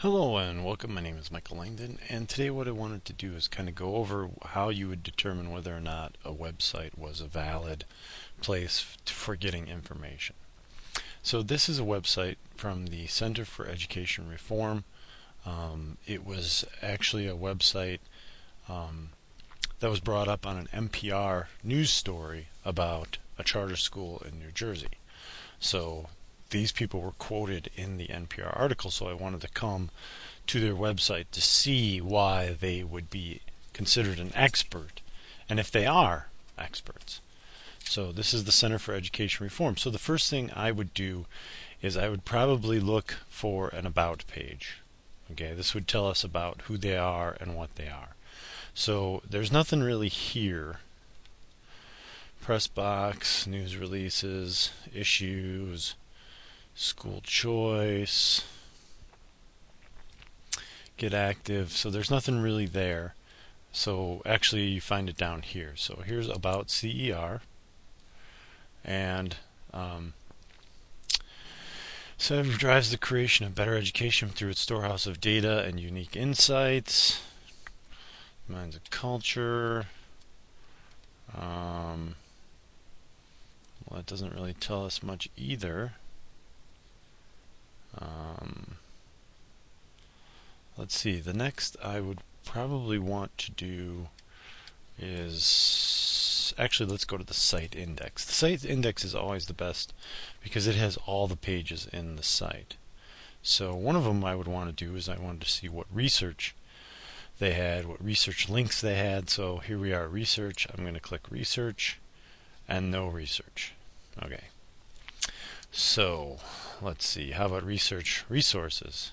Hello and welcome. My name is Michael Langdon, and today what I wanted to do is kind of go over how you would determine whether or not a website was a valid place for getting information. So this is a website from the Center for Education Reform. Um, it was actually a website um, that was brought up on an NPR news story about a charter school in New Jersey. So these people were quoted in the NPR article, so I wanted to come to their website to see why they would be considered an expert, and if they are experts. So this is the Center for Education Reform. So the first thing I would do is I would probably look for an about page. Okay, this would tell us about who they are and what they are. So there's nothing really here. Press box, news releases, issues, school choice, get active. So there's nothing really there. So actually you find it down here. So here's about CER and um, so it drives the creation of better education through its storehouse of data and unique insights. Minds of culture. Um, well, that doesn't really tell us much either. Um, let's see, the next I would probably want to do is actually let's go to the site index. The site index is always the best because it has all the pages in the site. So one of them I would want to do is I wanted to see what research they had, what research links they had. So here we are, research. I'm going to click research and no research. Okay. So let's see, how about research resources?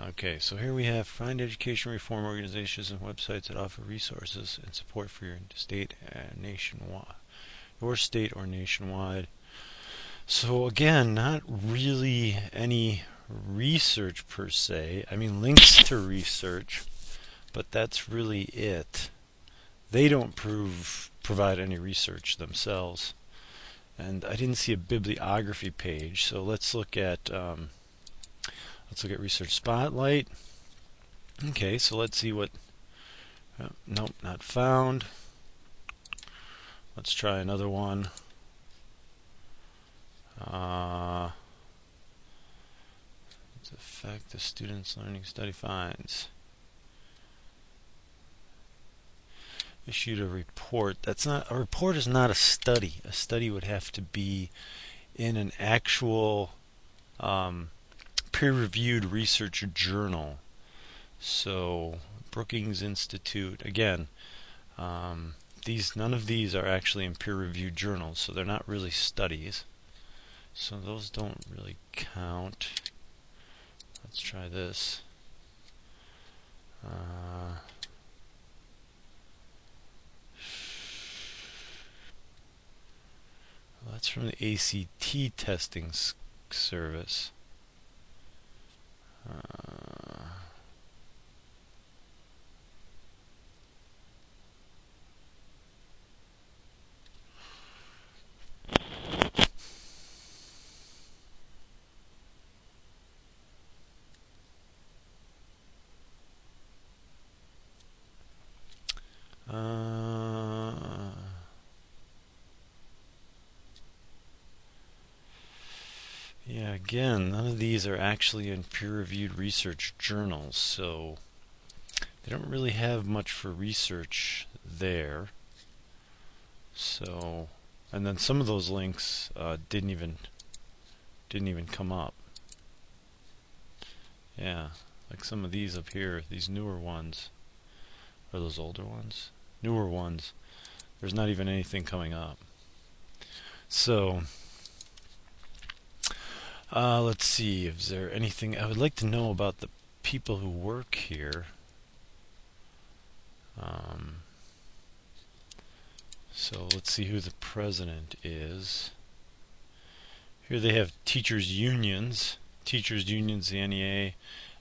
Okay, so here we have find education reform organizations and websites that offer resources and support for your state and nationwide, your state or nationwide. So again, not really any research per se. I mean links to research, but that's really it. They don't prove provide any research themselves and I didn't see a bibliography page so let's look at um, let's look at research spotlight. Okay so let's see what uh, nope not found. Let's try another one. Uh, affect the student's learning study finds issued a report. That's not a report is not a study. A study would have to be in an actual um, peer-reviewed research journal. So Brookings Institute again. Um, these none of these are actually in peer-reviewed journals, so they're not really studies. So those don't really count. Let's try this. Uh, Well, that's from the ACT testing service. Uh, again, none of these are actually in peer-reviewed research journals, so they don't really have much for research there. So, and then some of those links uh, didn't even didn't even come up. Yeah, like some of these up here, these newer ones, or those older ones, newer ones. There's not even anything coming up. So uh, let's see, is there anything I would like to know about the people who work here? Um, so let's see who the president is. Here they have teachers unions, teachers unions, the NEA,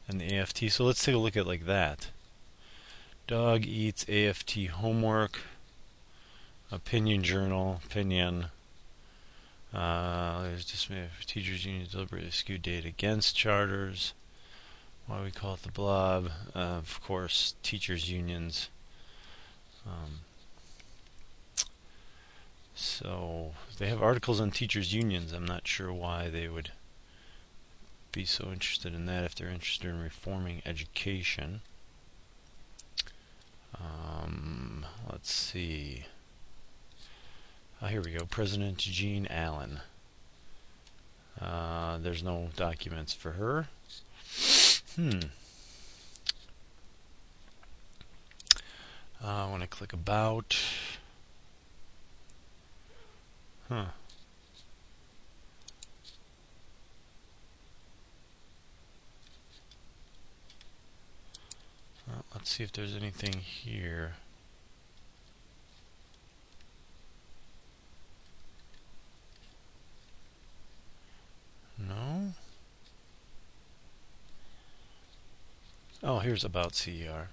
and the AFT. So let's take a look at like that. Dog eats AFT homework, opinion journal, opinion. Uh, there's just teachers unions deliberately skewed data against charters. why we call it the blob. Uh, of course, teachers' unions. Um, so they have articles on teachers' unions. I'm not sure why they would be so interested in that if they're interested in reforming education. Um, let's see. Oh, here we go. President Jeanne Allen. Uh, there's no documents for her. Hmm. Uh, when I click about, huh. Let's see if there's anything here. No? Oh, here's about CER.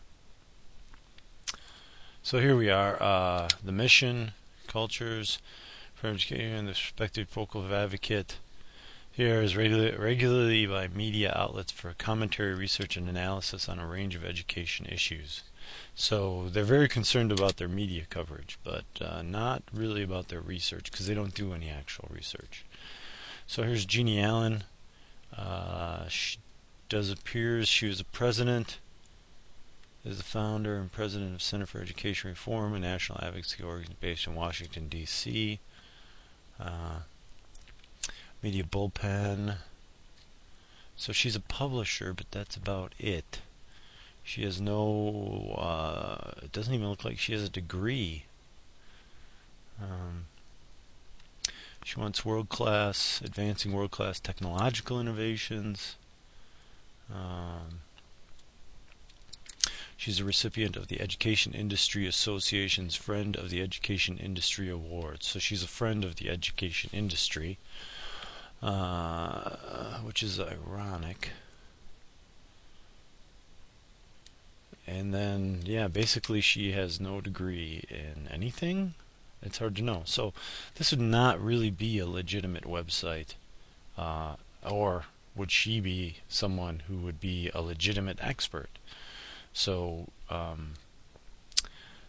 So here we are, uh, the mission, cultures, for education, the respected focal advocate. Here is regular, regularly by media outlets for commentary, research, and analysis on a range of education issues. So they're very concerned about their media coverage, but uh, not really about their research because they don't do any actual research. So here's Jeanne Allen. Uh, she does appears she was a president, is the founder and president of Center for Education Reform, a national advocacy organization based in Washington D.C. Uh, Media Bullpen. So she's a publisher, but that's about it. She has no. Uh, it doesn't even look like she has a degree. Um, she wants world class, advancing world class technological innovations. Um, she's a recipient of the Education Industry Association's Friend of the Education Industry Award. So she's a friend of the education industry, uh, which is ironic. And then, yeah, basically she has no degree in anything. It's hard to know. So this would not really be a legitimate website. Uh, or would she be someone who would be a legitimate expert? So, um,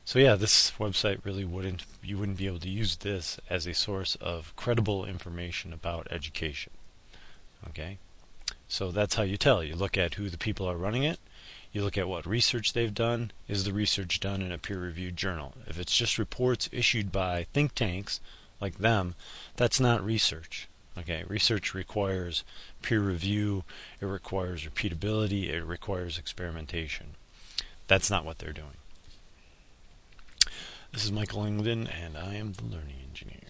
so yeah, this website really wouldn't, you wouldn't be able to use this as a source of credible information about education. Okay? So that's how you tell. You look at who the people are running it, you look at what research they've done. Is the research done in a peer reviewed journal? If it's just reports issued by think tanks like them, that's not research. Okay, research requires peer review, it requires repeatability, it requires experimentation. That's not what they're doing. This is Michael Langdon, and I am the Learning Engineer.